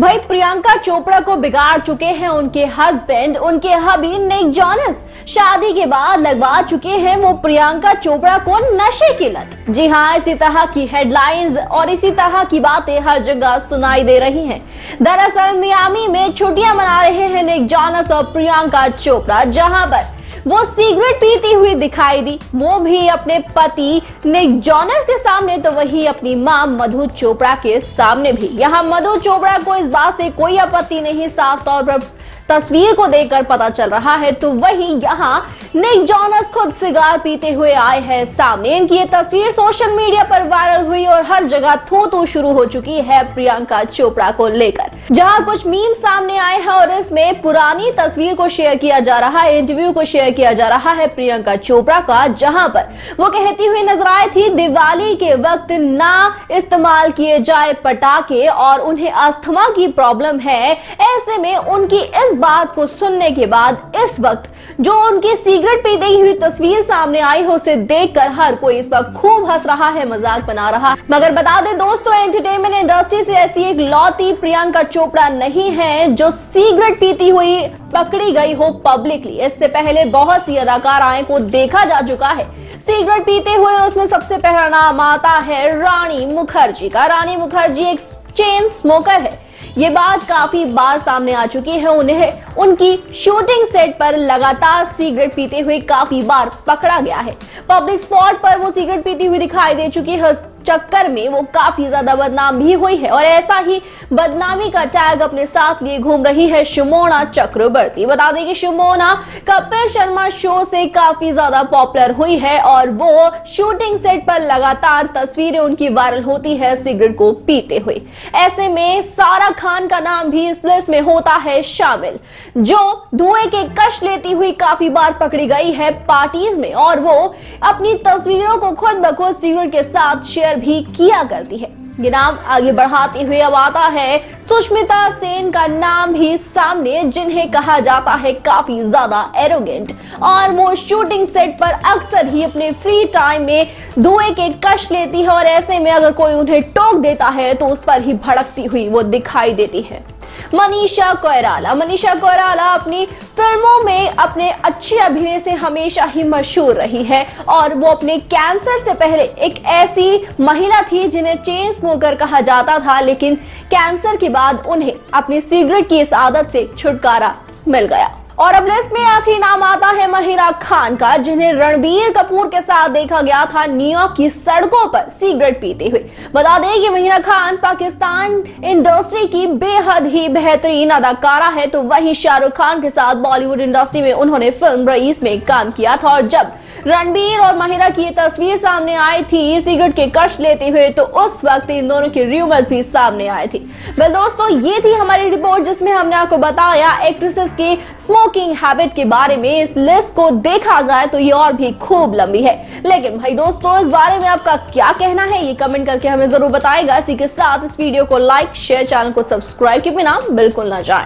भाई प्रियंका चोपड़ा को बिगाड़ चुके हैं उनके हस्बैंड उनके हबी निक जॉनस। शादी के बाद लगवा चुके हैं वो प्रियंका चोपड़ा को नशे की लत। जी हाँ इसी तरह की हेडलाइंस और इसी तरह की बातें हर जगह सुनाई दे रही हैं। दरअसल, मियामी में छुट्टियाँ मना रहे हैं निक जॉनस और प्रियंका चोपड़ा, जहाँ पर वो सिगरेट पीती हुई दिखाई दी। वो भी अपने पति निक जॉनर के सामने तो वही अपनी माँ मधु चोपड़ा के सामने भी। यहाँ मधु चोपड़ा को इस बात से कोई आपत्ति नहीं, साफ़ तौर पर तस्वीर को देखकर पता चल रहा है तो वही यहाँ निक जॉनस खुद सिगार पीते हुए आए हैं सामने। इनकी ये तस्वीर सोशल मीडिया पर वायरल हुई और हर जगह थू थू शुरू हो चुकी है प्रियंका चोपड़ा को लेकर। जहाँ कुछ मीम सामने आए हैं और इसमें पुरानी तस्वीर को शेयर किया जा रहा है, इंटरव्यू को शेयर किया जा रहा है प्रियंका चोपड़ा का, जहाँ पर वो कहती हुई नज़र आई थी, दिवाली के वक्त ना इस्तेमाल किए जाए पटाखे और उन्हें अस्थमा की प्रॉब्लम है। ऐसे में उनकी इस बात को सुनने के बाद इस वक्त जो उनकी सिगरेट पीती हुई तस्वीर सामने आई हो, उसे देखकर हर कोई इस वक्त खूब हंस रहा है, मज़ाक बना रहा है। मगर बता दें दोस्तों एंटरटेनमेंट इंडस्ट्री से ऐसी एक लौती प्रियंका चोपड़ा नहीं है, जो सिगरेट पीती हुई पकड़ी गई हो पब्लिकली इससे पहले बहुत सी अदाकाराएँ को देखा जा चुका है। सिगरेट पीते हुए उसमें सबसे पहला नाम आता है रानी मुखर्जी का। रानी मुखर्जी एक चेन स्मोकर है। ये बात काफ़ी बार सामने आ चुकी है उन्हें। उनकी शूटिंग सेट पर लगातार सिगरेट पीते हुए काफ़ी बार पकड़ा गया है। पब्लिक स्पॉट पर वो सिगरेट पीती हुई दिखाई दे चुकी है। चक्कर में वो काफ़ी ज़्यादा बदनाम भी हुई है और ऐसा ही बदनामी का टैग अपने साथ लिए घूम रही है शुमोना चक्रवर्ती बता दें कि शुमोना कपिल शर्मा शो से काफ़ी ज़्यादा पॉपुलर हुई है और वो शूटिंग सेट पर लगातार तस्वीरें उनकी वायरल होती है सिगरेट को पीते हुए। ऐसे में सारा खान का नाम भी इस लिस्ट में होता है शामिल, जो धुएँ के कष्ट लेती हुई काफ़ी बार पकड़ी गई है पार्टीज़ में और वो अपनी तस्वीरों को खुद ब खुद सिगरेट के साथ शेयर भी किया करती है। ये नाम आगे बढ़ाते हुए अब आता है। सुष्मिता सेन का नाम भी सामने, जिन्हें कहा जाता है काफ़ी ज़्यादा एरोगेंट और वो शूटिंग सेट पर अक्सर ही अपने फ्री टाइम में धुएँ के कश लेती है और ऐसे में अगर कोई उन्हें टोक देता है तो उस पर ही भड़कती हुई वो दिखाई देती है। मनीषा कोयराला मनीषा कोयराला अपनी फ़िल्मों में अपने अच्छे अभिनय से हमेशा ही मशहूर रही है और वो अपने कैंसर से पहले एक ऐसी महिला थी जिन्हें चेन स्मोकर कहा जाता था, लेकिन कैंसर के बाद उन्हें अपनी सिगरेट की इस आदत से छुटकारा मिल गया। और अब लिस्ट में आखिरी नाम आता है महिरा खान का, जिन्हें रणबीर कपूर के साथ देखा गया था न्यूयॉर्क की सड़कों पर सिगरेट पीते हुए। बता दें कि महिरा खान पाकिस्तान इंडस्ट्री की बेहद ही बेहतरीन अदाकारा है तो वही शाहरुख खान के साथ बॉलीवुड इंडस्ट्री में उन्होंने फ़िल्म रईस में काम किया था। और जब रणबीर और महिरा की तस्वीर सामने आई थी, सिगरेट के कष्ट लेते हुए तो उस वक्त इन दोनों की रूमर्स भी सामने आए थी। वेल दोस्तों, ये थी हमारी रिपोर्ट जिसमें हमने आपको बताया एक्ट्रेसेस की स्मोकिंग हैबिट के बारे में इस लिस्ट को देखा जाए तो ये और भी खूब लंबी है। लेकिन भाई दोस्तों, इस बारे में आपका क्या कहना है, ये कमेंट करके हमें ज़रूर बताएगा। इसी के साथ इस वीडियो को लाइक शेयर चैनल को सब्सक्राइब के बिना बिल्कुल ना जाए।